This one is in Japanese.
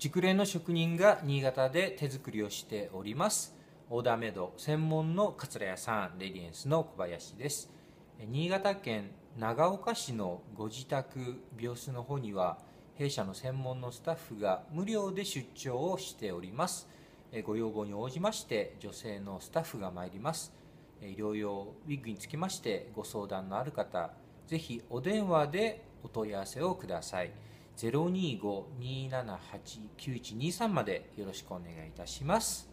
熟練の職人が新潟で手作りをしております。オーダーメイド専門のカツラ屋さんレディエンスの小林です。新潟県長岡市のご自宅病室の方には弊社の専門のスタッフが無料で出張をしております。ご要望に応じまして女性のスタッフが参ります。医療用ウィッグにつきましてご相談のある方ぜひお電話でお問い合わせをください。025-278-9123までよろしくお願いいたします。